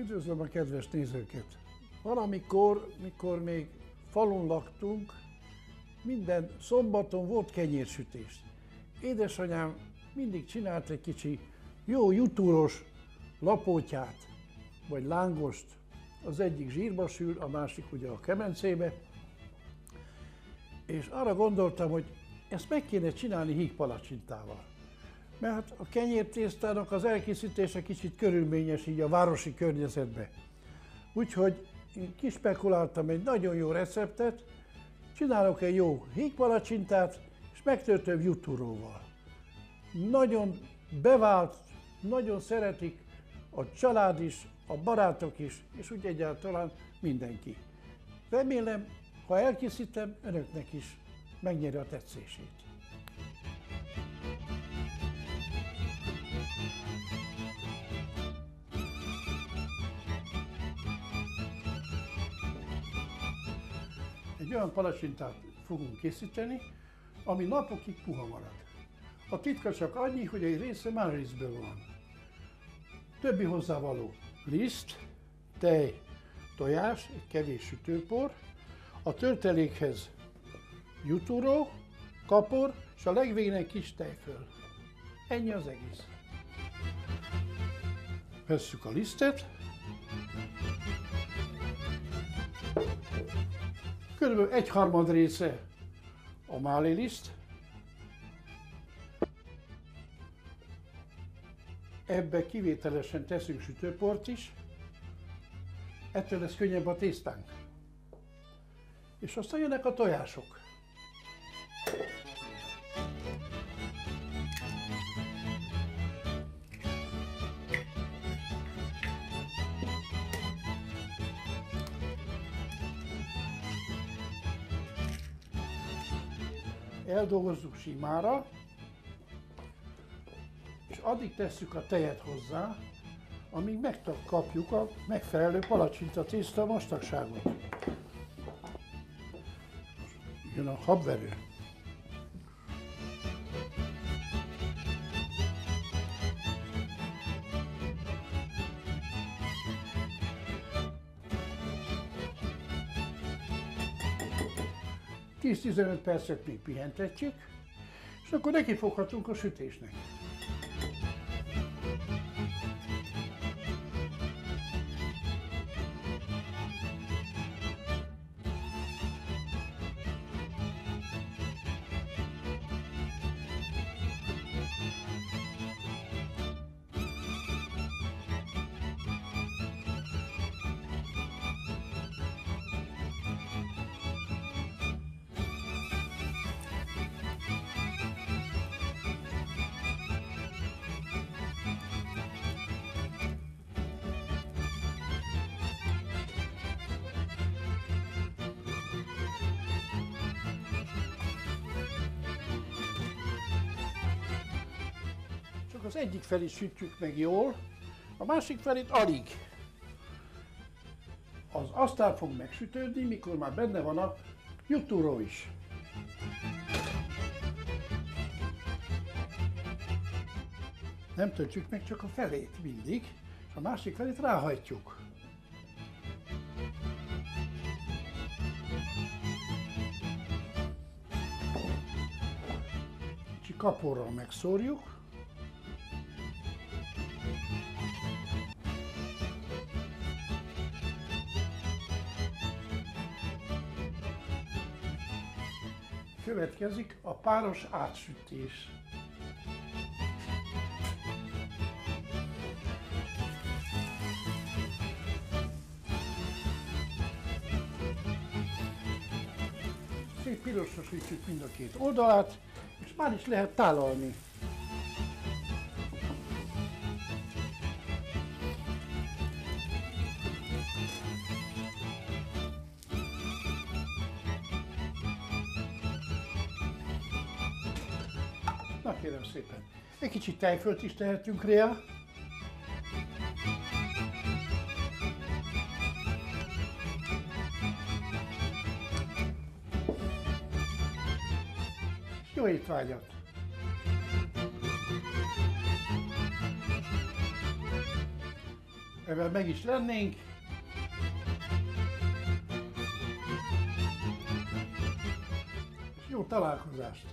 Üdvözlöm a kedves nézőket! Valamikor, mikor még falun laktunk, minden szombaton volt kenyérsütés. Édesanyám mindig csinált egy kicsi jó jutúros lapótyát, vagy lángost. Az egyik zsírba sül, a másik ugye a kemencébe. És arra gondoltam, hogy ezt meg kéne csinálni hígpalacsintával. Mert hát a kenyértésztának az elkészítése kicsit körülményes így a városi környezetbe. Úgyhogy kispekuláltam egy nagyon jó receptet, csinálok egy jó hígpalacsintát, és megtöltöm jutúróval. Nagyon bevált, nagyon szeretik a család is, a barátok is, és úgy egyáltalán mindenki. Remélem, ha elkészítem, önöknek is megnyeri a tetszését. Egy olyan palacsintát fogunk készíteni, ami napokig puha marad. A titka csak annyi, hogy egy része már rizből van. Többi hozzávaló liszt, tej, tojás, egy kevés sütőpor, a töltelékhez jutúró, kapor, és a legvégén egy kis tejföl. Ennyi az egész. Vesszük a lisztet, Körülbelül egy harmad része a máléliszt. Ebbe kivételesen teszünk sütőport is. Ettől lesz könnyebb a tésztánk. És aztán jönnek a tojások. Eldolgozzuk simára, és addig tesszük a tejet hozzá, amíg megkapjuk a megfelelő palacsinta tészta vastagságot. Jön a habverő. Tíz-tizenöt percet még pihentetjük, és akkor neki foghatunk a sütésnek. Csak az egyik felét sütjük meg jól, a másik felét alig. Az asztal fog megsütődni, mikor már benne van a jutúró is. Nem töltjük meg csak a felét mindig, és a másik felét ráhajtjuk. Kicsi kaporral megszórjuk. Következik a páros átsütés. Szép pirosra sütjük mind a két oldalát, és már is lehet tálalni. Kérem szépen, egy kicsit tejfölt is tehetünk rá. Jó étvágyat! Ezzel meg is lennénk. És jó találkozást!